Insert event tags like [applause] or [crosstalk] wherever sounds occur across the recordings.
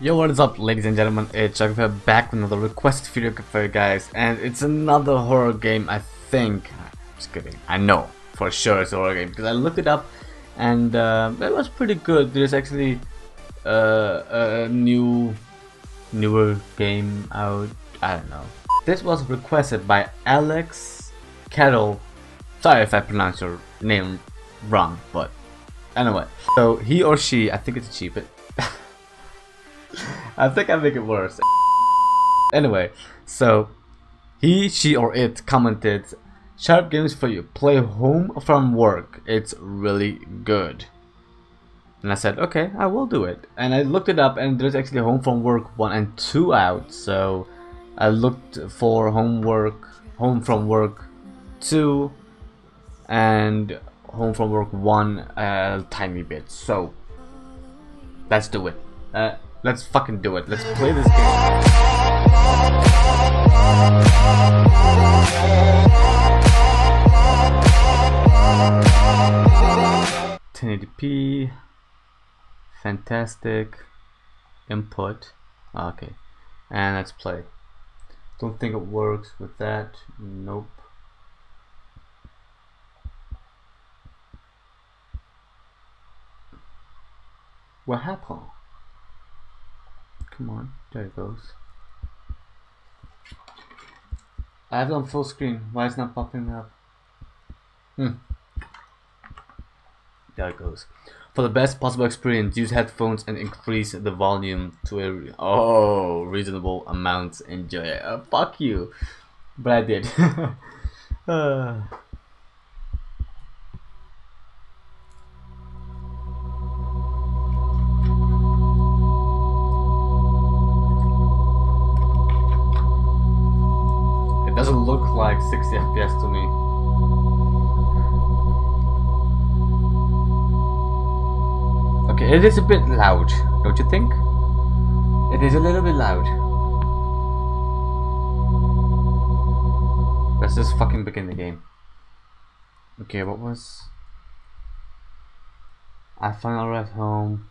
Yo, what is up, ladies and gentlemen? It's Chuckfair back with another request video for you guys, and it's another horror game. I think. Just kidding. I know for sure it's a horror game because I looked it up, and uh, it was pretty good. There's actually uh, a new, newer game out. I don't know. This was requested by Alex Kettle. Sorry if I pronounced your name wrong, but anyway. So he or she, I think it's a she, but. [laughs] [laughs] I think I make it worse. Anyway, so he, she, or it commented, "Sharp gamers for you. Play home from work. It's really good." And I said, "Okay, I will do it." And I looked it up, and there's actually home from work one and two out. So I looked for homework, home from work two, and home from work one a tiny bit. So let's do it. Uh, Let's fucking do it. Let's play this game. 1080p. Fantastic. Input. Ah, okay. And let's play. Don't think it works with that. Nope. What happened? Come on, there it goes. I have it on full screen. Why is not popping up? Hmm. There it goes. For the best possible experience, use headphones and increase the volume to a re oh reasonable amount. Enjoy it. Uh, fuck you, but I did. [laughs] uh. Doesn't look like 60 FPS to me. Okay, it is a bit loud, don't you think? It is a little bit loud. Let's just fucking begin the game. Okay, what was... I finally arrived home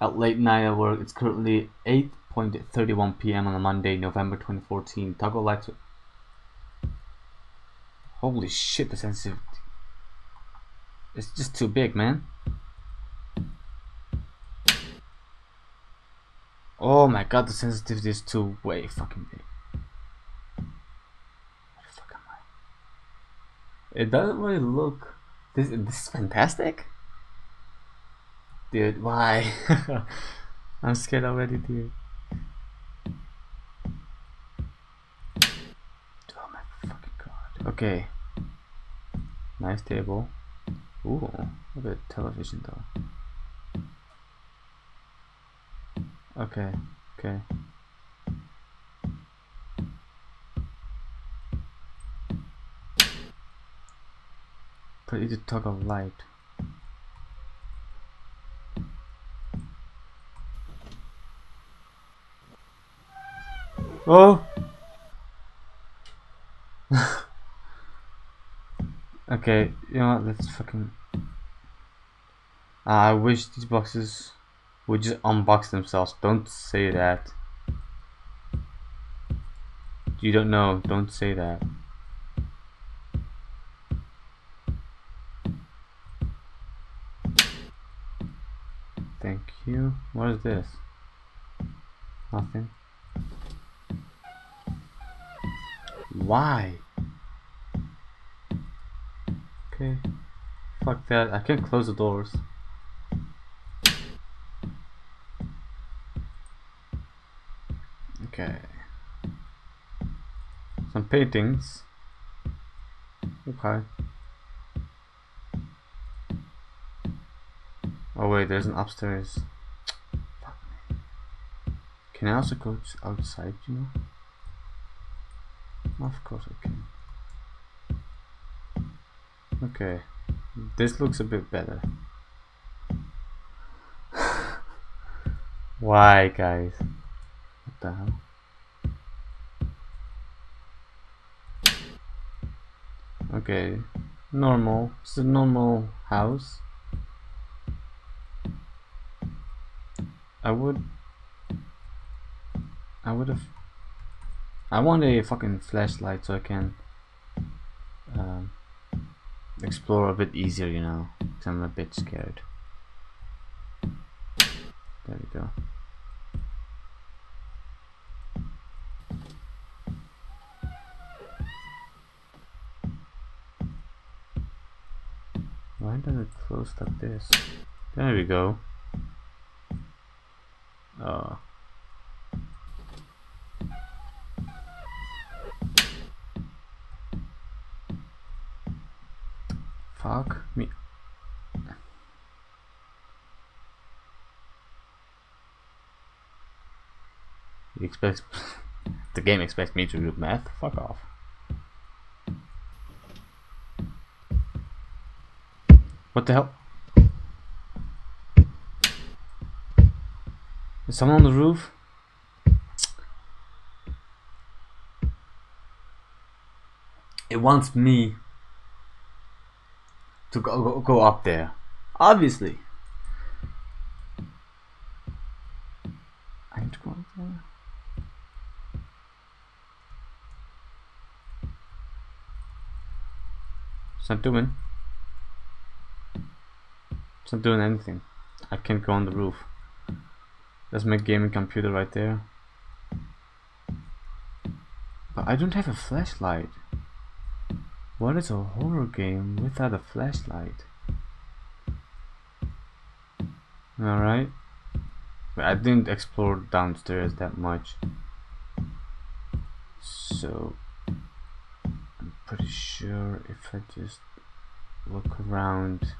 at late night at work. It's currently 8.31 p.m. on a Monday, November 2014. Toggle lights... Holy shit, the sensitivity. It's just too big, man. Oh my god, the sensitivity is too way fucking big. Fuck am I? It doesn't really look. This this is fantastic. Dude, why? [laughs] I'm scared already, dude. Oh my fucking god. Okay. Nice table. Ooh, look at television though. Okay, okay. It to toggle light. Oh! Okay, you know what, let's fucking... I wish these boxes would just unbox themselves. Don't say that. You don't know. Don't say that. Thank you. What is this? Nothing. Why? Okay. Fuck that. I can't close the doors. Okay. Some paintings. Okay. Oh wait, there's an upstairs. Can I also go outside, you know? Of course I can. Okay. This looks a bit better. [laughs] Why, guys? What the hell? Okay, normal. It's a normal house. I would I would have. I want a fucking flashlight so I can explore a bit easier, you know. Cause I'm a bit scared. There we go. Why does it close like this? There we go. Oh. Fuck me. He expects the game expects me to do math? Fuck off. What the hell? Is someone on the roof? It wants me to go, go, go up there. Obviously. I need to go up there. It's not doing. It's not doing anything. I can't go on the roof. That's my gaming computer right there. But I don't have a flashlight. What is a horror game without a flashlight? Alright. But I didn't explore downstairs that much. So pretty sure if I just look around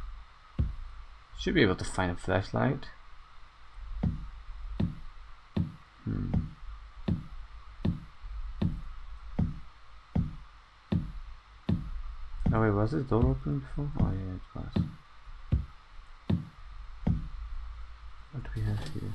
should be able to find a flashlight. Hmm. Oh wait, was this door open before? Oh yeah, it was. What do we have here?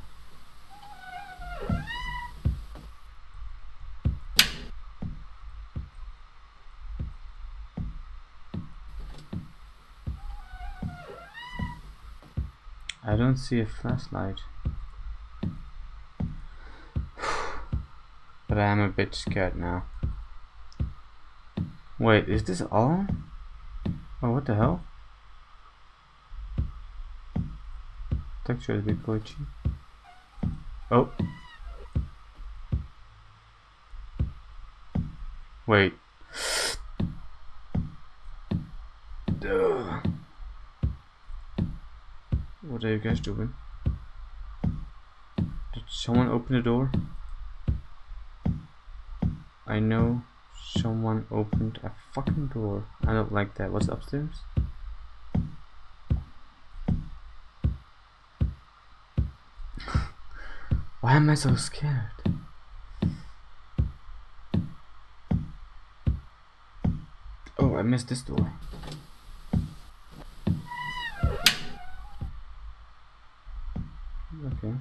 I don't see a flashlight. [sighs] but I am a bit scared now. Wait, is this all? Oh, what the hell? Texture is a bit glitchy. Oh. Wait. What are you guys doing? Did someone open the door? I know someone opened a fucking door. I don't like that. What's upstairs? [laughs] Why am I so scared? Oh, I missed this door. Okay.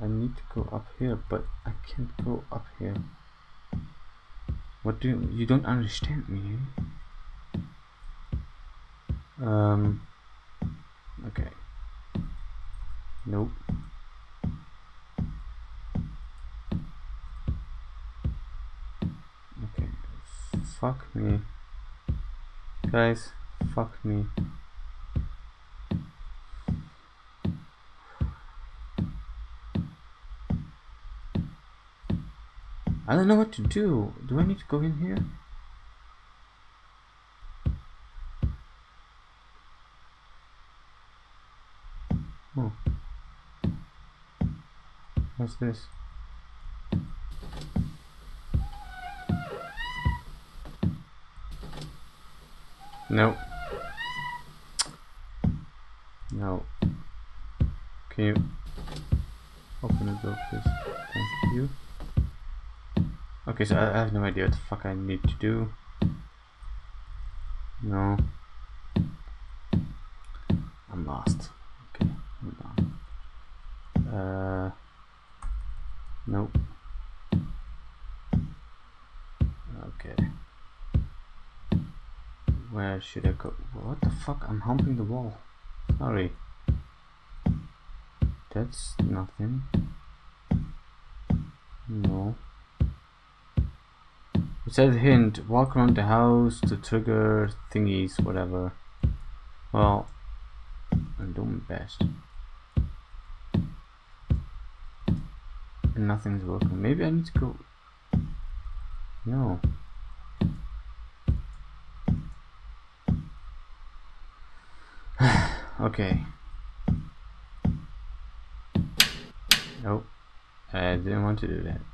I need to go up here, but I can't go up here. What do you, you don't understand me? Um. Okay. Nope. Okay. Fuck me. Guys, fuck me. I don't know what to do. Do I need to go in here? Oh. What's this? No. No. Can you Okay, so I, have no idea what the fuck I need to do. No. I'm lost. Okay, hold on. Uh, nope. Okay. Where should I go? What the fuck? I'm humping the wall. Sorry. That's nothing. No. It says hint, walk around the house to trigger thingies, whatever. Well, I'm doing my best. Nothing's working. Maybe I need to go. No. [sighs] okay. Nope. I didn't want to do that.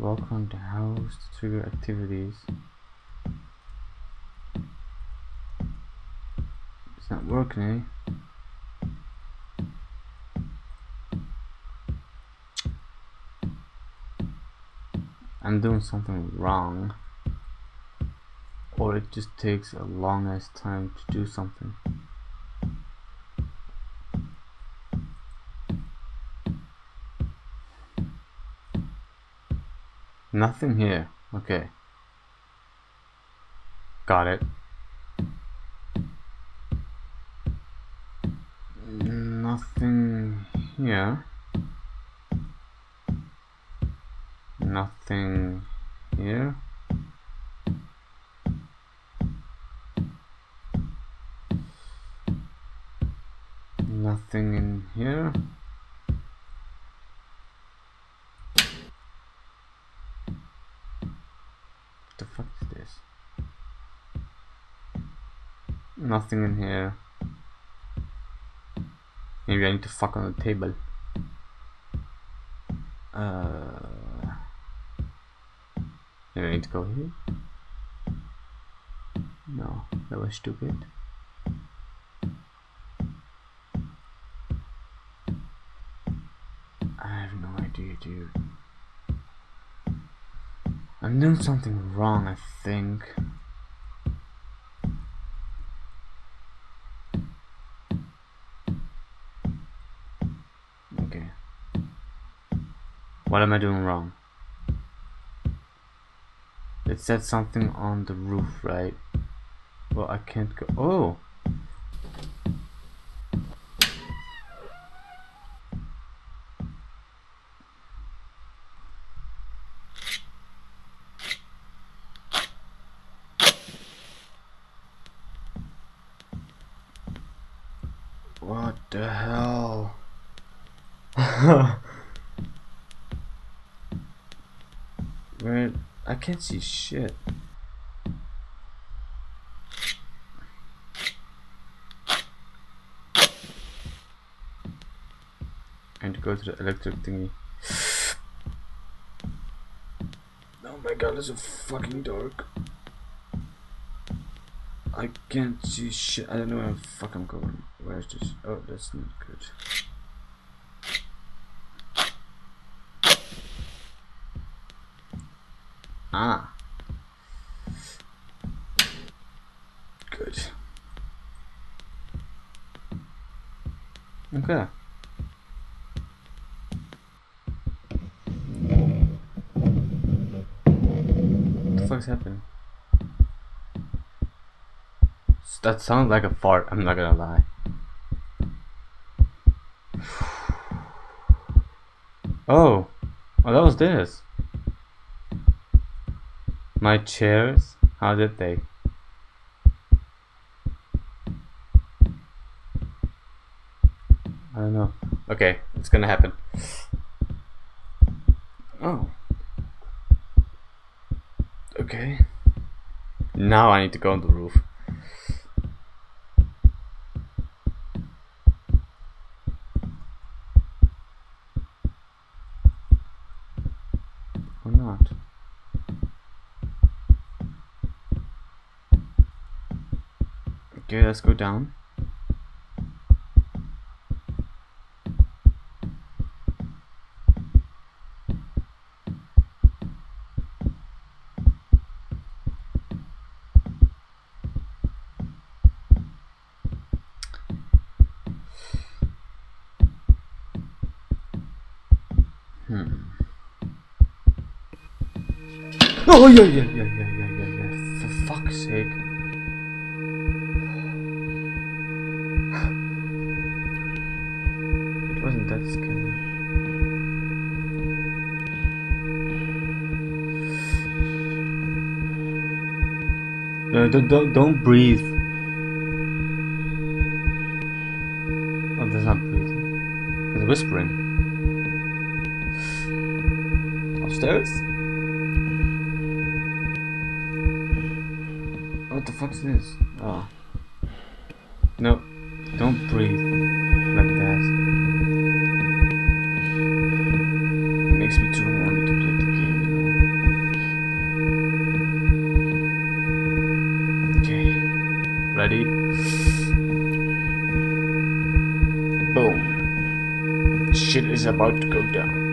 Around the house to trigger activities. It's not working, eh? I'm doing something wrong or it just takes a long ass time to do something nothing here. Okay. Got it. Nothing here. Nothing here. Nothing in here what the fuck is this nothing in here maybe I need to fuck on the table uh Maybe I need to go here? No, that was stupid. I have no idea, dude. I'm doing something wrong, I think. What am I doing wrong? It said something on the roof, right? Well, I can't go. Oh! What the hell? Where? See shit. And go to the electric thingy. Oh my god, it's so fucking dark. I can't see shit. I don't know where the fuck I'm going. Where's this? Oh, that's not good. Ah. Good. Okay. What the fuck's happening? That sounds like a fart, I'm not gonna lie. [sighs] Oh, oh that was this. My chairs? How did they? I don't know. Okay, it's gonna happen. Oh. Okay. Now I need to go on the roof. Or not. Okay, let's go down. Hmm. Oh yeah yeah yeah Don't, don't, don't breathe. Oh, that's not breathing. It's whispering. Upstairs? What the fuck is this? Oh. No, don't breathe like that. Is about to go down.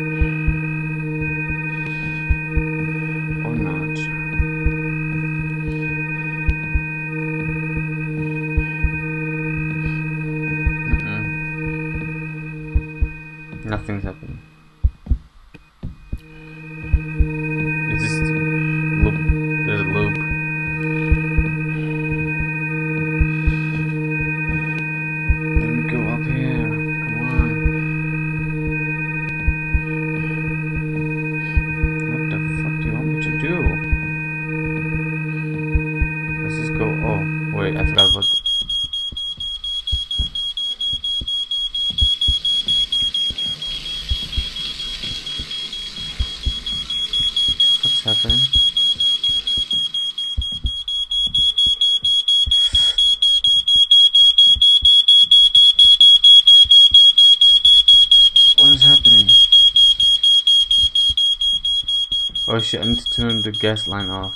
Need to turn the gas line off.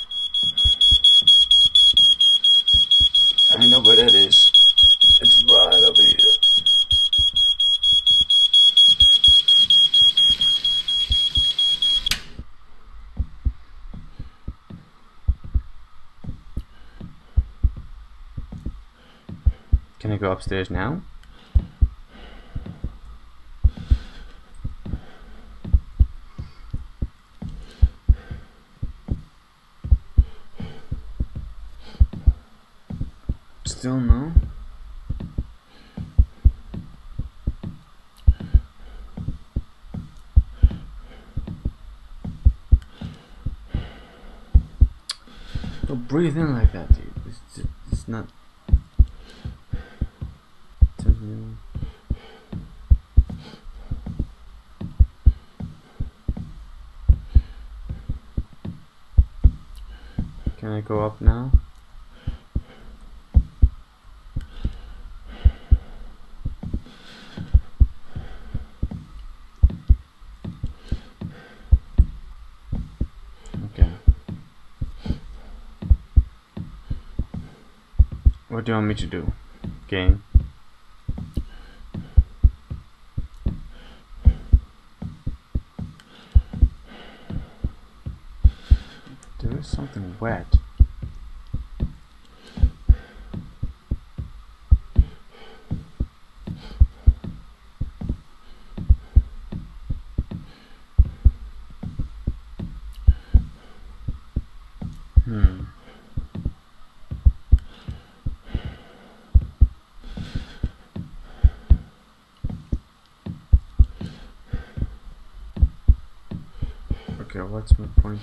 I know where that is. It's right over here. Can I go upstairs now? Still no? Don't breathe in like that, dude. It's, just, it's not. Can I go up now? Okay. What do you want me to do? Game. There is something wet. Hmm. Okay,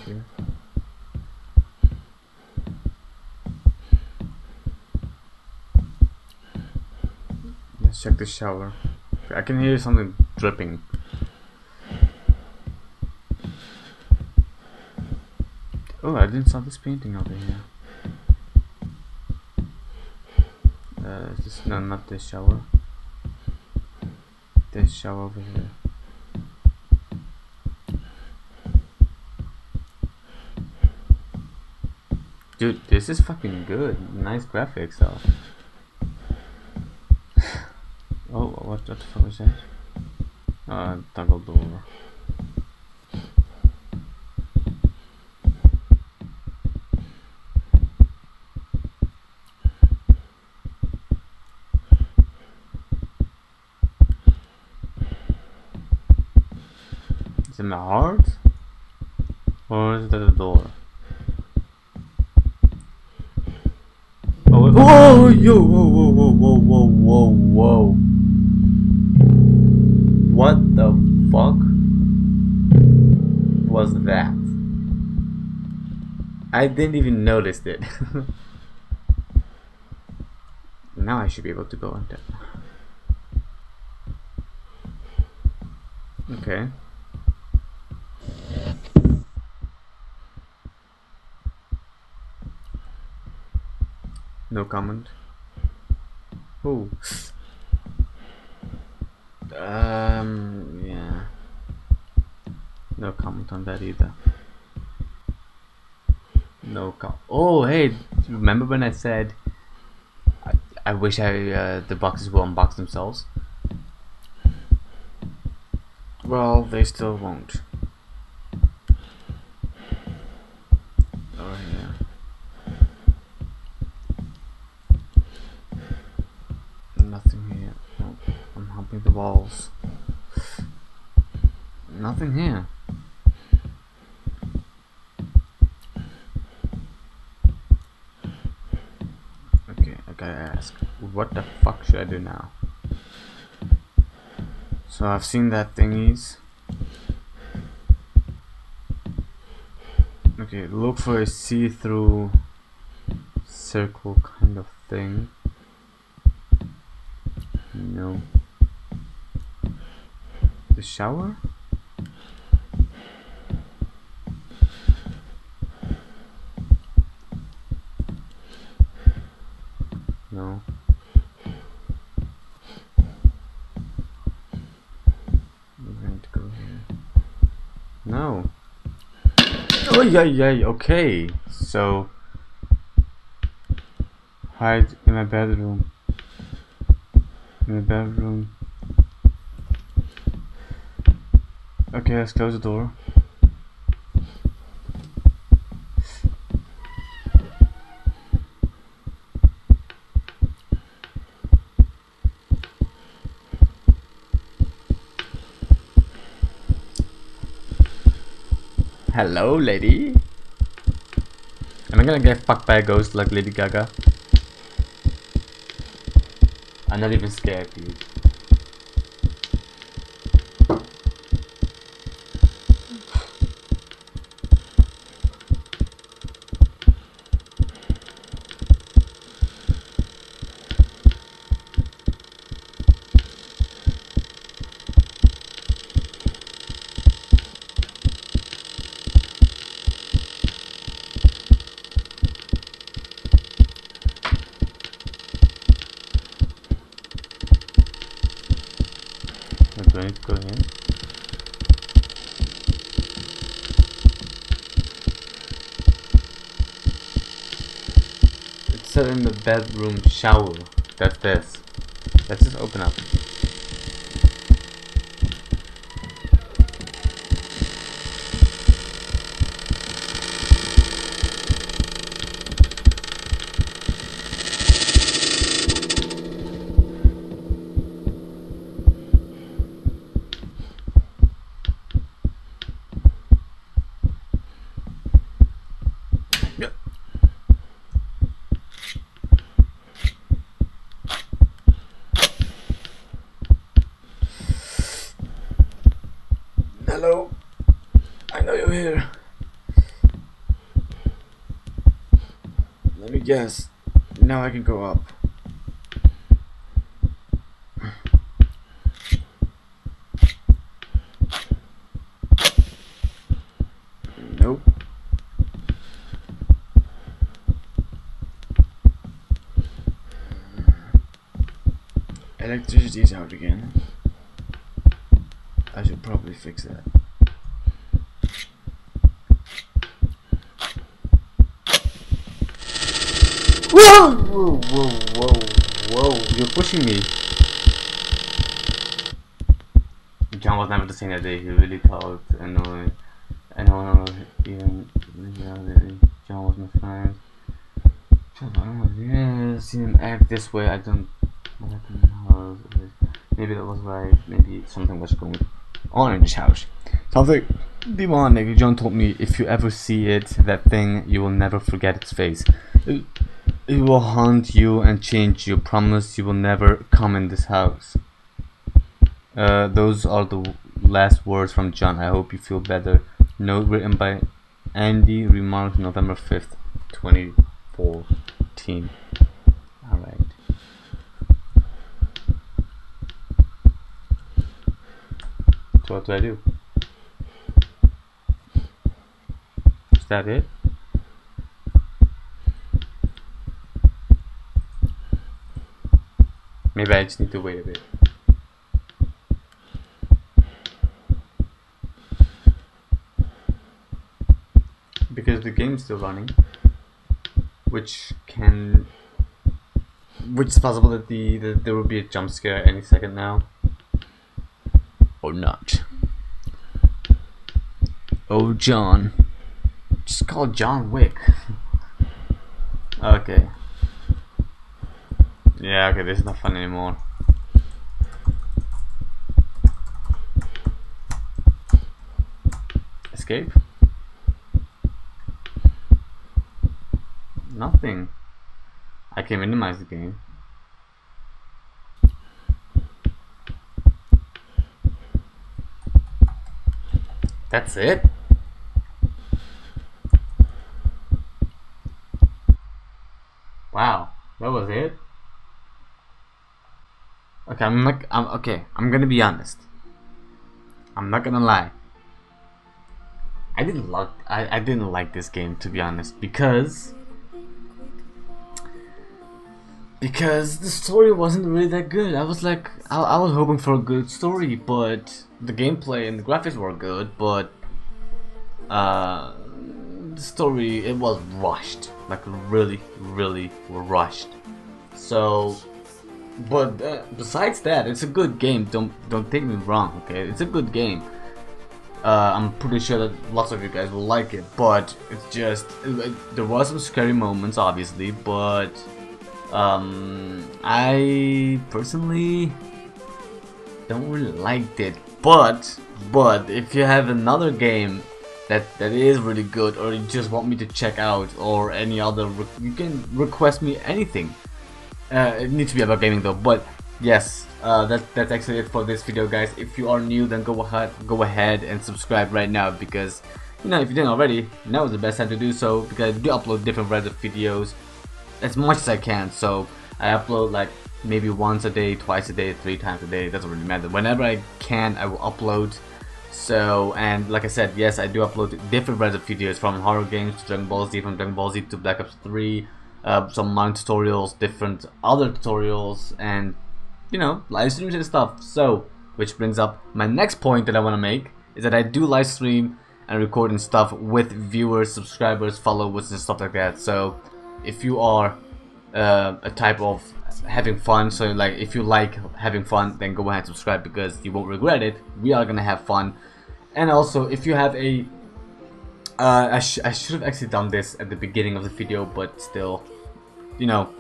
here? Let's check the shower. I can hear something dripping. Oh, I didn't saw this painting over here. Uh, is this no, not this shower. This shower over here. Dude, this is fucking good. Nice graphics, though. [sighs] oh, what, what the fuck was that? Uh, Dumbledore. Is I didn't even notice it. [laughs] now I should be able to go on that. Okay. No comment. Ooh. Um, yeah. No comment on that either. No com- Oh, hey, remember when I said I, I wish I uh, the boxes will unbox themselves? Well, they still won't. Oh yeah. Nothing here. Nope. I'm humping the walls. Nothing here. Okay, I gotta ask. What the fuck should I do now? So I've seen that thingies. Okay, look for a see-through circle kind of thing. No. The shower? No. We're going to go here. No. Oh yeah, yeah. Okay. So hide in my bedroom. In the bedroom. Okay, let's close the door. Hello, lady. Am I gonna get fucked by a ghost like Lady Gaga? I'm not even scared, dude. I'm going to go in. In the bedroom shower. That's this. Let's just open up. Hello. I know you're here. Guess. Now I can go up. Nope. Electricity's out again. I should probably fix that. Whoa! Whoa, whoa, whoa, whoa. You're pushing me. John was never the same that day. He really talked annoying. And no one was even. John was my friend. John, I don't know. Yeah, seen him act this way. I don't. I don't know. Maybe that was right. Maybe something was going on in this house. Something demonic. John told me if you ever see it, that thing, you will never forget its face. It, it will haunt you and change you. Promise you will never come in this house. Uh, those are the last words from John. I hope you feel better. Note written by Andy remarks November 5th, 2014. Alright. So what do I do? Is that it? Maybe I just need to wait a bit. Because the game's still running. Which can... Which is possible that, the, that there will be a jump scare any second now. Or not. Oh, John. Just call John Wick. [laughs] okay. Yeah, okay, this is not fun anymore. Escape? Nothing. I can minimize the game. That's it? Wow, that was it? Okay, I'm not. I'm okay. I'm gonna be honest. I'm not gonna lie. I didn't like. I I didn't like this game to be honest because because the story wasn't really that good. I was like, I, I was hoping for a good story, but the gameplay and the graphics were good, but uh, the story it was rushed, like really, really rushed. So but uh, besides that, it's a good game. Don't don't take me wrong, okay? It's a good game. Uh, I'm pretty sure that lots of you guys will like it, but it's just it, there was some scary moments, obviously, but um, I personally don't really like it. But but if you have another game that that is really good, or you just want me to check out, or any other, you can request me anything. Uh, it needs to be about gaming though, but yes, uh, that, that's actually it for this video guys. If you are new then go ahead, go ahead and subscribe right now because you know if you didn't already, now is the best time to do so because I do upload different varieties of videos as much as I can. So I upload like maybe once a day, twice a day, three times a day, it doesn't really matter. Whenever I can I will upload. So and like I said, yes I do upload different varieties of videos from horror games to Dragon Ball Z, from Dragon Ball Z to Black Ops 3 uh, some mount tutorials, different other tutorials, and you know, live streams and stuff. So, which brings up my next point that I want to make is that I do live stream and recording stuff with viewers, subscribers, followers, and stuff like that. So, if you are uh, a type of having fun, so like if you like having fun, then go ahead and subscribe because you won't regret it. We are gonna have fun, and also if you have a uh, I, sh I should have actually done this at the beginning of the video, but still, you know,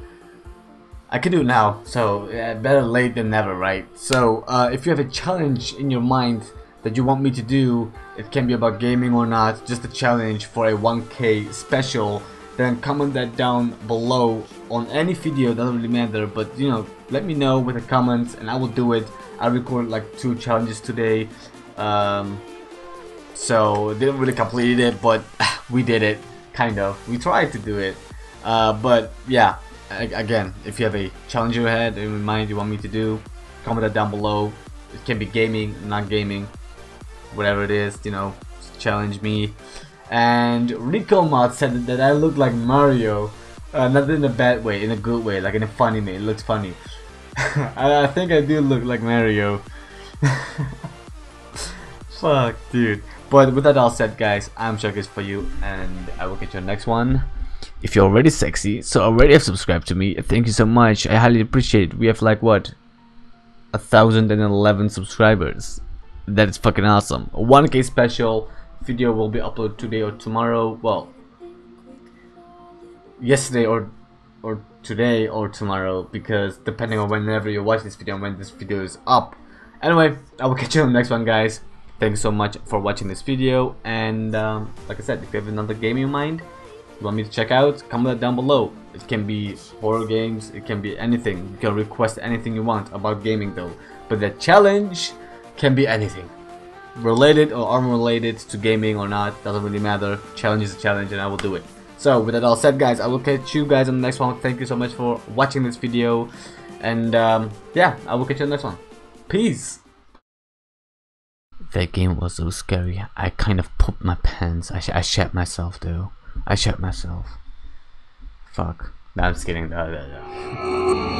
I can do it now, so yeah, better late than never, right? So, uh, if you have a challenge in your mind that you want me to do, it can be about gaming or not, just a challenge for a 1k special, then comment that down below on any video, doesn't really matter, but you know, let me know with a comment and I will do it. I recorded like two challenges today, um, so didn't really complete it, but [laughs] we did it, kind of. We tried to do it. Uh, but yeah, again, if you have a challenge in your head, in mind you want me to do, comment that down below. It can be gaming, not gaming, whatever it is, you know, challenge me. And Rico Mod said that I look like Mario, uh, not in a bad way, in a good way, like in a funny way. It looks funny. [laughs] I, think I do look like Mario. [laughs] Fuck, dude. But with that all said, guys, I'm Showcase for you, and I will get you the next one. If you're already sexy, so already have subscribed to me, thank you so much. I highly appreciate it. We have like what? A thousand and eleven subscribers. That is fucking awesome. A 1k special video will be uploaded today or tomorrow. Well, yesterday or or today or tomorrow because depending on whenever you watch this video and when this video is up. Anyway, I will catch you on the next one, guys. Thank you so much for watching this video and um, like I said, if you have another game in mind you want me to check out, comment down below. It can be horror games, it can be anything. You can request anything you want about gaming though. But the challenge can be anything. related or unrelated to gaming or not, doesn't really matter. Challenge is a challenge and I will do it. So with that all said guys, I will catch you guys on the next one. Thank you so much for watching this video. And um, yeah, I will catch you on the next one. Peace! That game was so scary. I kind of pooped my pants. I, sh I shat myself though. I shut myself. Fuck. No, I'm just kidding. No, no, no.